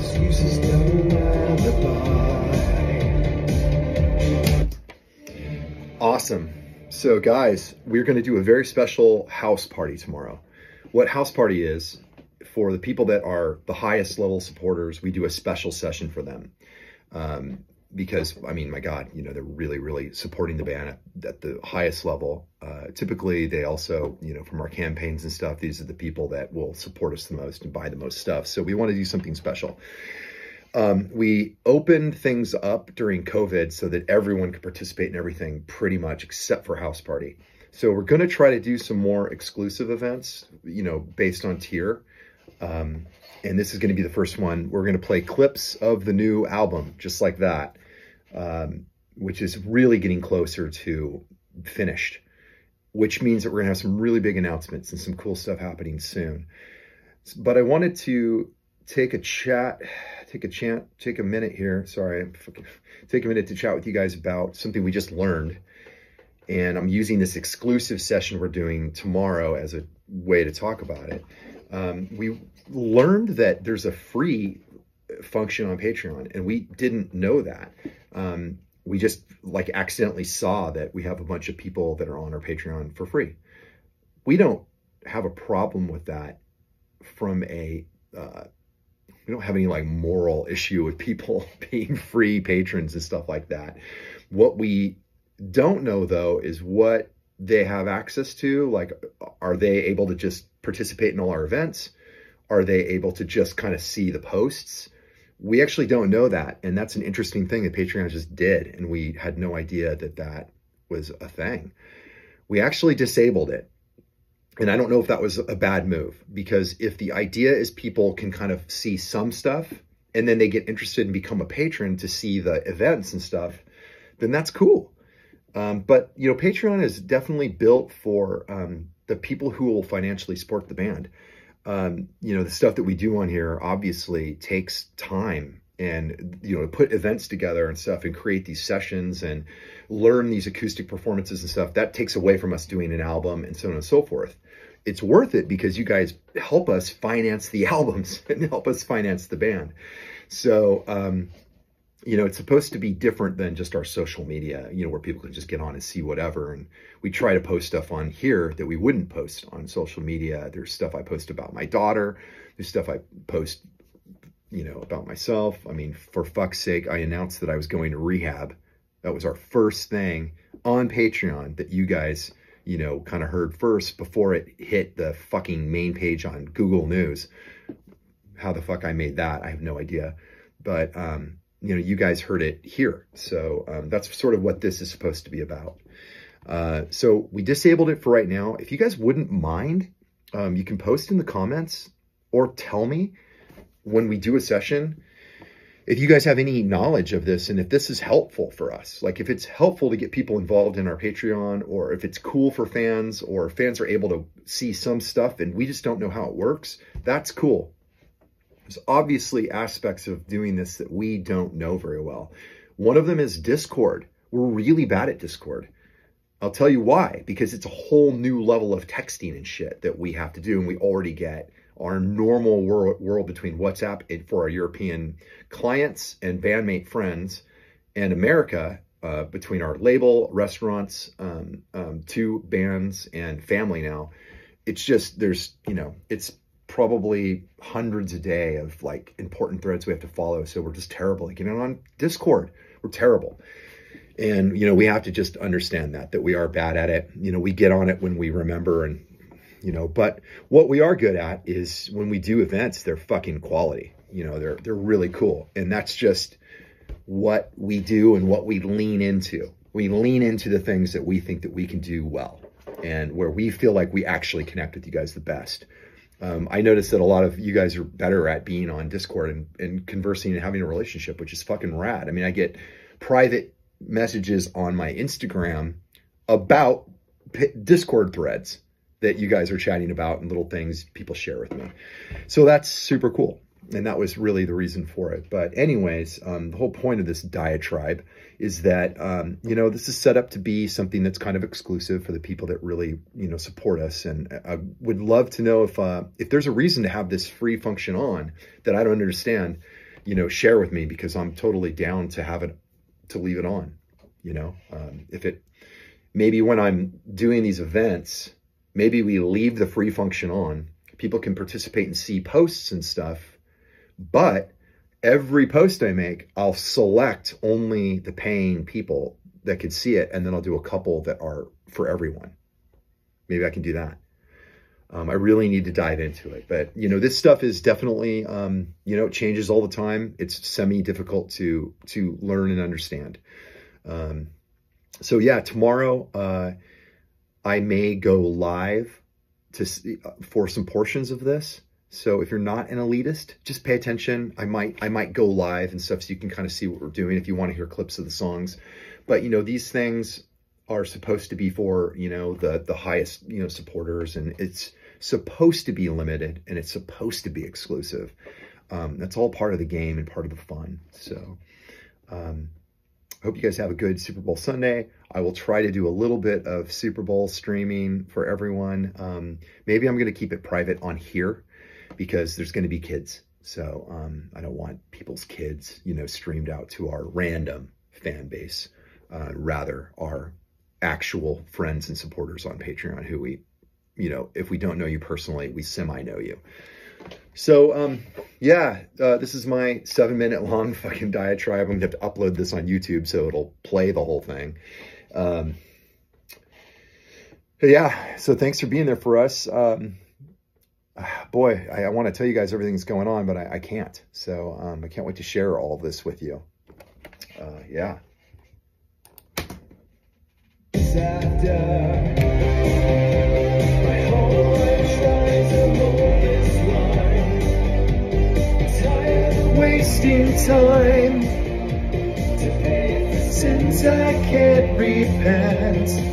excuses don't. Awesome. So guys, we're going to do a very special house party tomorrow. What house party is, for the people that are the highest level supporters, we do a special session for them. Um, because I mean, my God, you know, they're really, really supporting the band at, at the highest level. Uh, typically, they also, you know, from our campaigns and stuff, these are the people that will support us the most and buy the most stuff. So we want to do something special. Um, we opened things up during COVID so that everyone could participate in everything pretty much except for House Party. So we're going to try to do some more exclusive events, you know, based on tier. Um, and this is going to be the first one. We're going to play clips of the new album, just like that um, which is really getting closer to finished, which means that we're going to have some really big announcements and some cool stuff happening soon. But I wanted to take a chat, take a chant, take a minute here. Sorry, take a minute to chat with you guys about something we just learned. And I'm using this exclusive session we're doing tomorrow as a way to talk about it. Um, we learned that there's a free function on Patreon, and we didn't know that. Um, we just like accidentally saw that we have a bunch of people that are on our Patreon for free. We don't have a problem with that from a uh, we don't have any like moral issue with people being free patrons and stuff like that. What we don't know though is what they have access to. Like, are they able to just participate in all our events? Are they able to just kind of see the posts? We actually don't know that. And that's an interesting thing that Patreon just did. And we had no idea that that was a thing. We actually disabled it. And I don't know if that was a bad move because if the idea is people can kind of see some stuff and then they get interested and become a patron to see the events and stuff, then that's cool. Um, but, you know, Patreon is definitely built for um, the people who will financially support the band um, you know, the stuff that we do on here obviously takes time and, you know, to put events together and stuff and create these sessions and learn these acoustic performances and stuff, that takes away from us doing an album and so on and so forth. It's worth it because you guys help us finance the albums and help us finance the band. So, um, you know, it's supposed to be different than just our social media, you know, where people can just get on and see whatever. And we try to post stuff on here that we wouldn't post on social media. There's stuff I post about my daughter. There's stuff I post, you know, about myself. I mean, for fuck's sake, I announced that I was going to rehab. That was our first thing on Patreon that you guys, you know, kind of heard first before it hit the fucking main page on Google News. How the fuck I made that, I have no idea. But, um, you know, you guys heard it here. So um, that's sort of what this is supposed to be about. Uh, so we disabled it for right now. If you guys wouldn't mind, um, you can post in the comments or tell me when we do a session if you guys have any knowledge of this and if this is helpful for us. Like if it's helpful to get people involved in our Patreon or if it's cool for fans or fans are able to see some stuff and we just don't know how it works, that's cool. There's obviously aspects of doing this that we don't know very well. One of them is Discord. We're really bad at Discord. I'll tell you why, because it's a whole new level of texting and shit that we have to do, and we already get our normal world, world between WhatsApp for our European clients and bandmate friends and America uh, between our label, restaurants, um, um, two bands, and family now. It's just, there's, you know, it's probably hundreds a day of like important threads we have to follow. So we're just terrible at getting on Discord. We're terrible. And, you know, we have to just understand that, that we are bad at it. You know, we get on it when we remember and, you know, but what we are good at is when we do events, they're fucking quality. You know, they're, they're really cool. And that's just what we do and what we lean into. We lean into the things that we think that we can do well and where we feel like we actually connect with you guys the best. Um, I noticed that a lot of you guys are better at being on Discord and, and conversing and having a relationship, which is fucking rad. I mean, I get private messages on my Instagram about Discord threads that you guys are chatting about and little things people share with me. So that's super cool. And that was really the reason for it. But anyways, um, the whole point of this diatribe is that, um, you know, this is set up to be something that's kind of exclusive for the people that really, you know, support us. And I would love to know if, uh, if there's a reason to have this free function on that I don't understand. you know, share with me because I'm totally down to have it, to leave it on, you know, um, if it, maybe when I'm doing these events, maybe we leave the free function on. People can participate and see posts and stuff, but every post I make, I'll select only the paying people that can see it, and then I'll do a couple that are for everyone. Maybe I can do that. Um, I really need to dive into it, but you know, this stuff is definitely, um, you know, it changes all the time. It's semi difficult to to learn and understand. Um, so yeah, tomorrow uh, I may go live to see, uh, for some portions of this. So if you're not an elitist, just pay attention. I might I might go live and stuff so you can kind of see what we're doing if you want to hear clips of the songs. But you know, these things are supposed to be for, you know, the the highest, you know, supporters and it's supposed to be limited and it's supposed to be exclusive. Um, that's all part of the game and part of the fun. So um, hope you guys have a good Super Bowl Sunday. I will try to do a little bit of Super Bowl streaming for everyone. Um, maybe I'm going to keep it private on here because there's going to be kids. So um, I don't want people's kids, you know, streamed out to our random fan base, uh, rather our actual friends and supporters on Patreon who we, you know, if we don't know you personally, we semi know you. So, um, yeah, uh, this is my seven minute long fucking diatribe. I'm gonna have to upload this on YouTube so it'll play the whole thing. Um, yeah, so thanks for being there for us. Um, boy, I, I want to tell you guys everything that's going on, but I, I can't. So um, I can't wait to share all this with you. Uh, yeah. Wasting time for I can't repent.